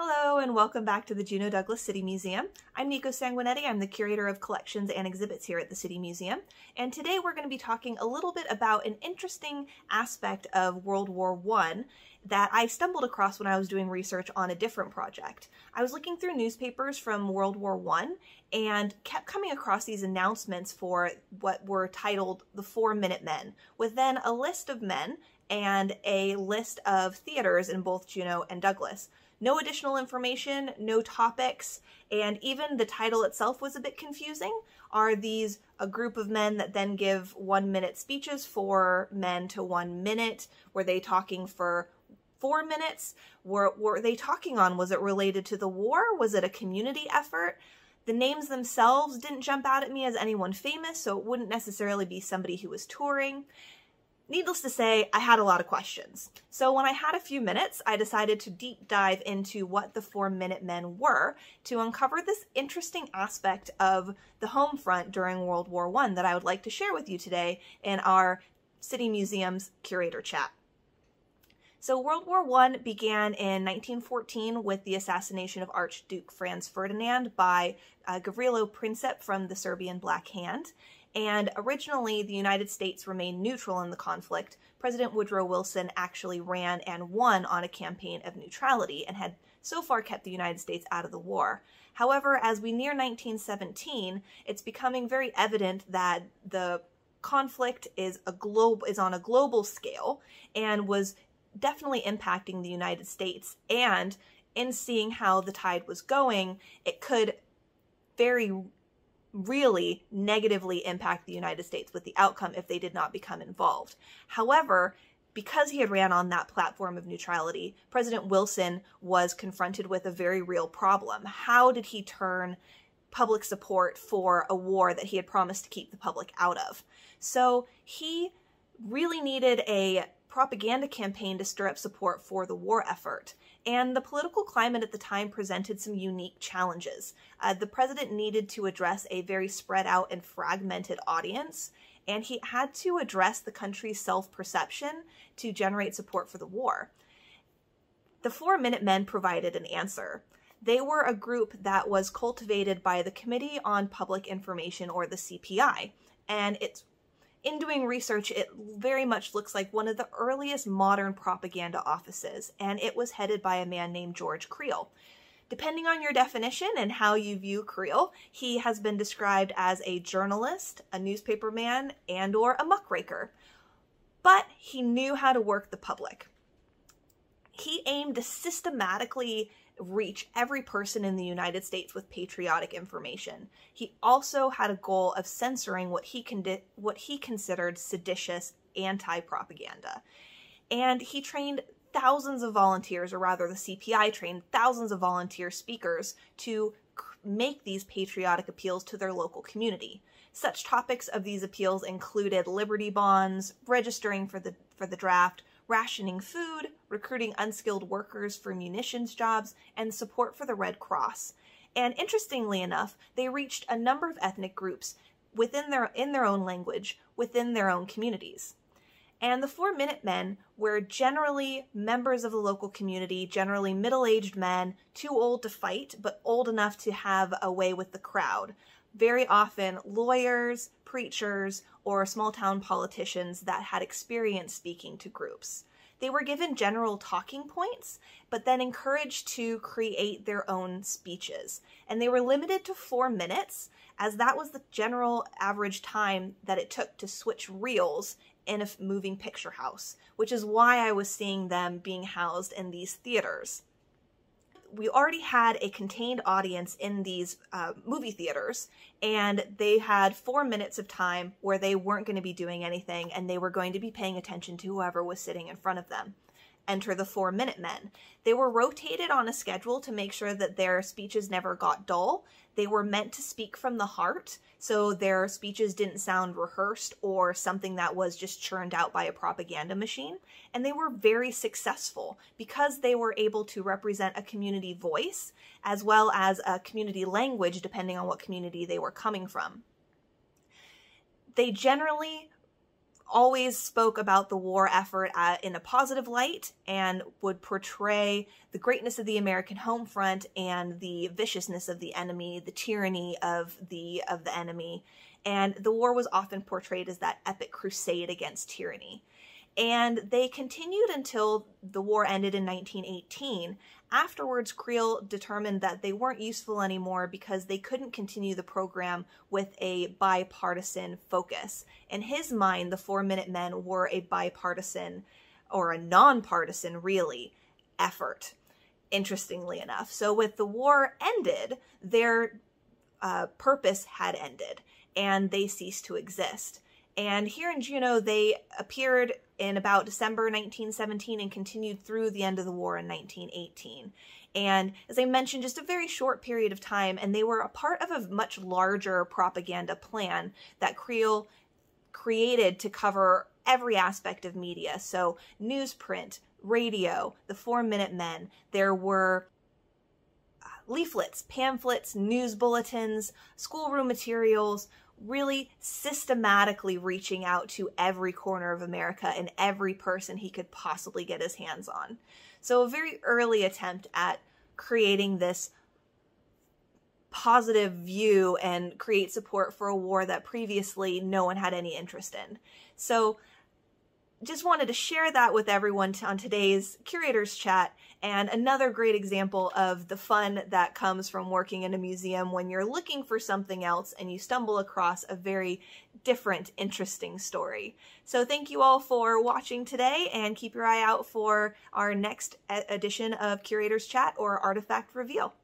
Hello and welcome back to the Juneau Douglas City Museum. I'm Niko Sanguinetti. I'm the curator of collections and exhibits here at the City Museum. And today we're going to be talking a little bit about an interesting aspect of World War I that I stumbled across when I was doing research on a different project. I was looking through newspapers from World War I and kept coming across these announcements for what were titled the Four Minute Men, with then a list of men and a list of theaters in both Juneau and Douglas. No additional information, no topics, and even the title itself was a bit confusing. Are these a group of men that then give one minute speeches for men to one minute? Were they talking for four minutes? Were, were they talking on? Was it related to the war? Was it a community effort? The names themselves didn't jump out at me as anyone famous, so it wouldn't necessarily be somebody who was touring. Needless to say, I had a lot of questions. So when I had a few minutes, I decided to deep dive into what the Four Minute Men were to uncover this interesting aspect of the home front during World War I that I would like to share with you today in our City Museum's curator chat. So World War I began in 1914 with the assassination of Archduke Franz Ferdinand by uh, Gavrilo Princip from the Serbian Black Hand and originally the United States remained neutral in the conflict, President Woodrow Wilson actually ran and won on a campaign of neutrality and had so far kept the United States out of the war. However, as we near 1917, it's becoming very evident that the conflict is a globe is on a global scale and was definitely impacting the United States and in seeing how the tide was going, it could very really negatively impact the United States with the outcome if they did not become involved. However, because he had ran on that platform of neutrality, President Wilson was confronted with a very real problem. How did he turn public support for a war that he had promised to keep the public out of? So he really needed a propaganda campaign to stir up support for the war effort. And the political climate at the time presented some unique challenges. Uh, the president needed to address a very spread out and fragmented audience, and he had to address the country's self perception to generate support for the war. The Four Minute Men provided an answer. They were a group that was cultivated by the Committee on Public Information, or the CPI, and it's in doing research, it very much looks like one of the earliest modern propaganda offices, and it was headed by a man named George Creel. Depending on your definition and how you view Creel, he has been described as a journalist, a newspaperman, and or a muckraker. But he knew how to work the public. He aimed to systematically reach every person in the United States with patriotic information. He also had a goal of censoring what he con- what he considered seditious anti-propaganda. And he trained thousands of volunteers, or rather the CPI trained thousands of volunteer speakers to make these patriotic appeals to their local community. Such topics of these appeals included liberty bonds, registering for the for the draft, rationing food, recruiting unskilled workers for munitions jobs, and support for the Red Cross. And interestingly enough, they reached a number of ethnic groups within their in their own language, within their own communities. And the Four Minute Men were generally members of the local community, generally middle aged men, too old to fight, but old enough to have a way with the crowd. Very often, lawyers, preachers, or small town politicians that had experience speaking to groups. They were given general talking points, but then encouraged to create their own speeches. And they were limited to four minutes, as that was the general average time that it took to switch reels in a moving picture house, which is why I was seeing them being housed in these theaters we already had a contained audience in these uh, movie theaters, and they had four minutes of time where they weren't going to be doing anything and they were going to be paying attention to whoever was sitting in front of them. Enter the Four Minute Men. They were rotated on a schedule to make sure that their speeches never got dull. They were meant to speak from the heart, so their speeches didn't sound rehearsed or something that was just churned out by a propaganda machine. And they were very successful because they were able to represent a community voice as well as a community language, depending on what community they were coming from. They generally always spoke about the war effort at, in a positive light and would portray the greatness of the American home front and the viciousness of the enemy, the tyranny of the of the enemy. And the war was often portrayed as that epic crusade against tyranny. And they continued until the war ended in 1918. Afterwards, Creel determined that they weren't useful anymore because they couldn't continue the program with a bipartisan focus. In his mind, the Four Minute Men were a bipartisan, or a nonpartisan, really, effort, interestingly enough. So, with the war ended, their uh, purpose had ended and they ceased to exist. And here in Juneau, they appeared in about December 1917 and continued through the end of the war in 1918. And as I mentioned, just a very short period of time, and they were a part of a much larger propaganda plan that Creel created to cover every aspect of media. So, newsprint, radio, the Four Minute Men, there were uh, leaflets, pamphlets, news bulletins, schoolroom materials, really systematically reaching out to every corner of America and every person he could possibly get his hands on. So, a very early attempt at creating this positive view and create support for a war that previously no one had any interest in. So, just wanted to share that with everyone on today's curators chat and another great example of the fun that comes from working in a museum when you're looking for something else and you stumble across a very different interesting story. So thank you all for watching today and keep your eye out for our next edition of curators chat or artifact reveal.